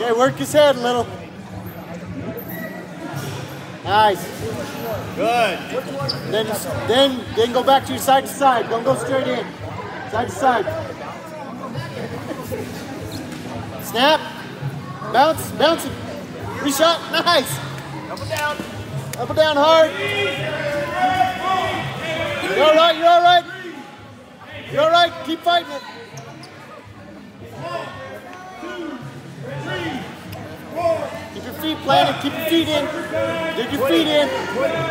Okay, work his head a little. Nice. Good. Then, then, then go back to your side to side. Don't go straight in. Side to side. Snap. Bounce. Bounce it. Reshot. Nice. Up and down. Up and down hard. You're all right. You're all right. You're all right. Keep fighting it. Feet planted. Keep your feet in. Dig your feet in. 20 seconds, Norm.